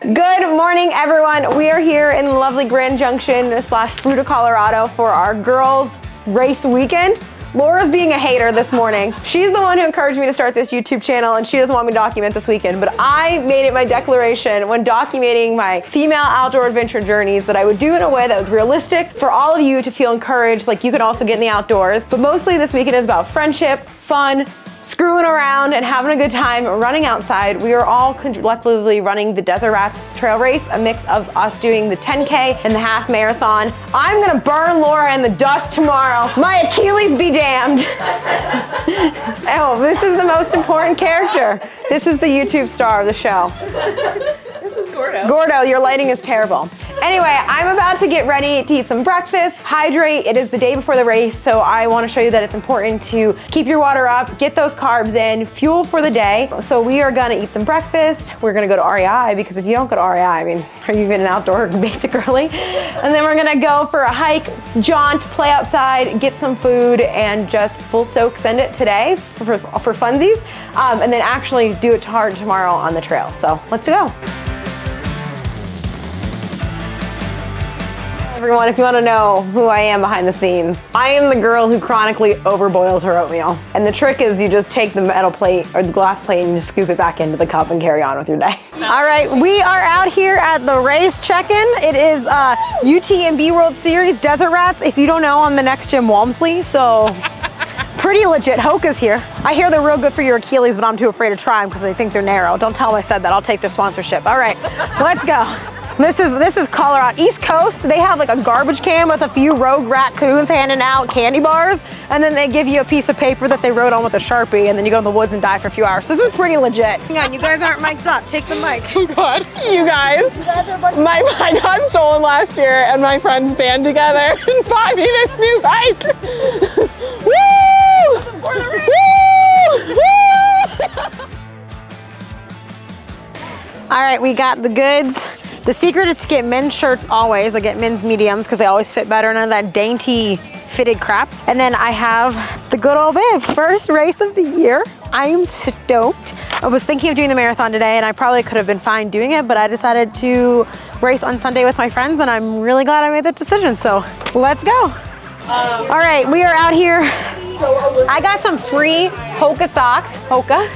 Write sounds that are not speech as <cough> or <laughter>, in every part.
Good morning, everyone. We are here in lovely Grand Junction slash Fruita, Colorado for our girls race weekend. Laura's being a hater this morning. She's the one who encouraged me to start this YouTube channel and she doesn't want me to document this weekend, but I made it my declaration when documenting my female outdoor adventure journeys that I would do in a way that was realistic for all of you to feel encouraged, like you can also get in the outdoors. But mostly this weekend is about friendship, fun, screwing around and having a good time running outside. We are all collectively running the Desert Rats Trail Race, a mix of us doing the 10K and the half marathon. I'm gonna burn Laura in the dust tomorrow. My Achilles be damned. <laughs> oh, this is the most important character. This is the YouTube star of the show. This is Gordo. Gordo, your lighting is terrible. Anyway, I'm about to get ready to eat some breakfast, hydrate. It is the day before the race, so I wanna show you that it's important to keep your water up, get those carbs in, fuel for the day. So we are gonna eat some breakfast. We're gonna go to REI because if you don't go to REI, I mean, are you even an outdoor <laughs> basic early? And then we're gonna go for a hike, jaunt, play outside, get some food, and just full soak send it today for, for funsies, um, and then actually do it hard tomorrow on the trail. So let's go. Everyone, if you want to know who I am behind the scenes, I am the girl who chronically overboils her oatmeal. And the trick is you just take the metal plate or the glass plate and you just scoop it back into the cup and carry on with your day. <laughs> All right, we are out here at the race check-in. It is uh, UTMB World Series Desert Rats. If you don't know, I'm the next Jim Walmsley, so <laughs> pretty legit. Hoka's here. I hear they're real good for your Achilles, but I'm too afraid to try them because I think they're narrow. Don't tell them I said that. I'll take their sponsorship. All right, <laughs> let's go. This is this is Colorado East Coast. They have like a garbage can with a few rogue raccoons handing out candy bars, and then they give you a piece of paper that they wrote on with a sharpie, and then you go in the woods and die for a few hours. So this is pretty legit. Hang on, you guys aren't mic'd up. Take the mic. <laughs> Oh God, you guys. My bike got stolen last year, and my friends band together and bought me this new bike. <laughs> Woo! Woo! Woo! <laughs> All right, we got the goods. The secret is to get men's shirts always. I get men's mediums because they always fit better. None of that dainty fitted crap. And then I have the good old babe. First race of the year. I am stoked. I was thinking of doing the marathon today and I probably could have been fine doing it, but I decided to race on Sunday with my friends and I'm really glad I made that decision. So let's go. Um, All right, we are out here. I got some free Hoka socks. Hoka.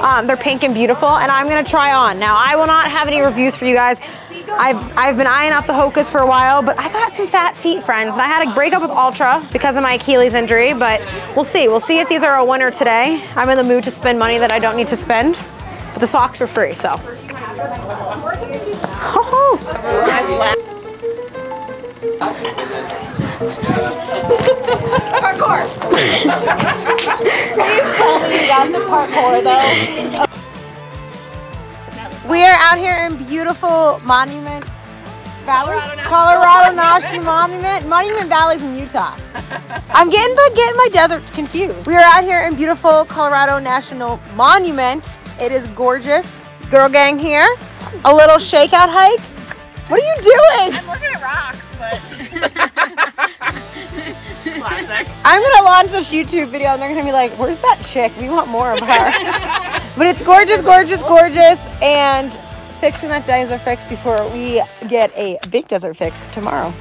Um, they're pink and beautiful, and I'm gonna try on. Now, I will not have any reviews for you guys. I've, I've been eyeing out the Hokas for a while, but I got some fat feet, friends, and I had to break up with Altra because of my Achilles injury, but we'll see. We'll see if these are a winner today. I'm in the mood to spend money that I don't need to spend, but the socks are free, so. Parkour. <laughs> Please tell me you got the parkour though. <laughs> We are out here in beautiful Monument Valley, Colorado National Monument. Monument Valley's in Utah. I'm getting the getting my deserts confused. We are out here in beautiful Colorado National Monument. It is gorgeous. Girl gang here. A little shakeout hike. What are you doing? I'm looking at rocks, but. Classic. <laughs> I'm gonna launch this YouTube video and they're gonna be like, where's that chick? We want more of her. <laughs> but it's gorgeous, gorgeous, gorgeous, and fixing that desert fix before we get a big desert fix tomorrow.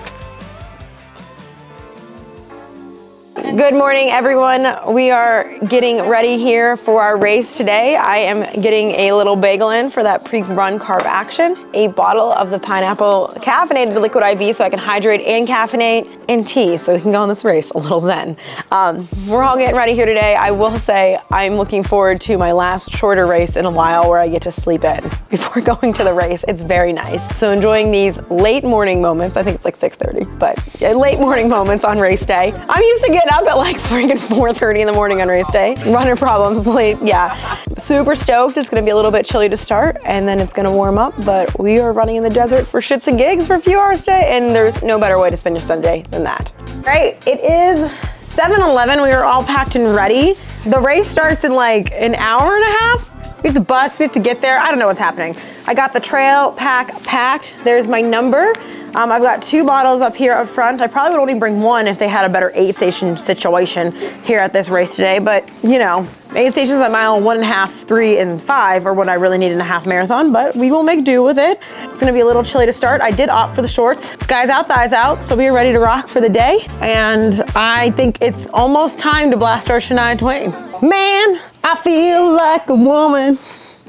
Good morning, everyone. We are getting ready here for our race today. I am getting a little bagel in for that pre-run carb action, a bottle of the pineapple caffeinated liquid IV so I can hydrate and caffeinate, and tea so we can go on this race a little zen. Um, we're all getting ready here today. I will say I'm looking forward to my last shorter race in a while where I get to sleep in <laughs> before going to the race. It's very nice. So enjoying these late morning moments. I think it's like 6.30, but late morning moments on race day. I'm used to getting up at like freaking 4.30 in the morning on race day. Runner problems late, yeah. Super stoked. It's gonna be a little bit chilly to start and then it's gonna warm up, but we are running in the desert for shits and gigs for a few hours today and there's no better way to spend your Sunday than that. Right, it is 7-Eleven. We are all packed and ready. The race starts in like an hour and a half. We have to bus, we have to get there. I don't know what's happening. I got the trail pack packed. There's my number. Um, I've got two bottles up here up front. I probably would only bring one if they had a better aid station situation here at this race today, but you know, Aid stations at mile one and a half, three, and five are what I really need in a half marathon, but we will make do with it. It's gonna be a little chilly to start. I did opt for the shorts. Skies out, thighs out, so we are ready to rock for the day. And I think it's almost time to blast our Shania Twain. Man, I feel like a woman.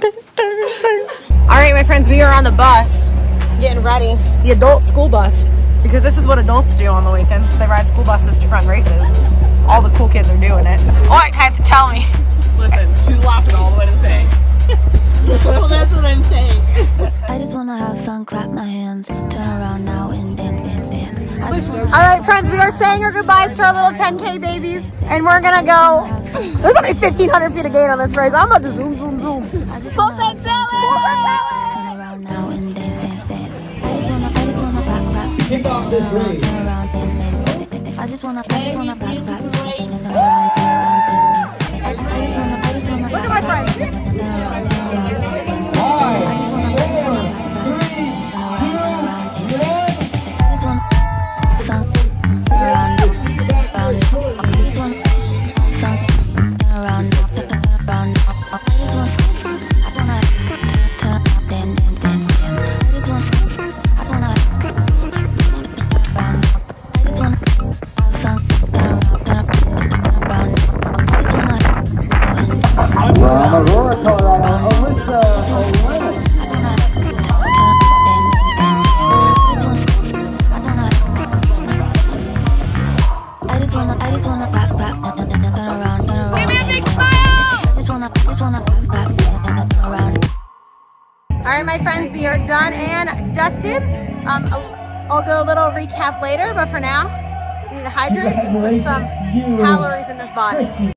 <laughs> All right, my friends, we are on the bus, getting ready. The adult school bus, because this is what adults do on the weekends. They ride school buses to run races. All the cool kids are doing it. What, Kylie, tell me. Listen, she's laughing all the way to the thing. <laughs> well, that's what I'm saying. I just wanna have fun, clap my hands, turn around now and dance, dance, dance. I just All right, friends, we are saying our goodbyes to our little 10K babies, and we're gonna go. There's only 1,500 feet of gain on this race. I'm about to zoom, zoom, zoom. I just Full wanna set salad! turn around now and dance, dance, dance. I just wanna, I just wanna clap, clap. Kick off this race. I just wanna, I just wanna clap, clap. We are done and dusted. Um, I'll go a little recap later, but for now, we need to hydrate and put some calories in this body.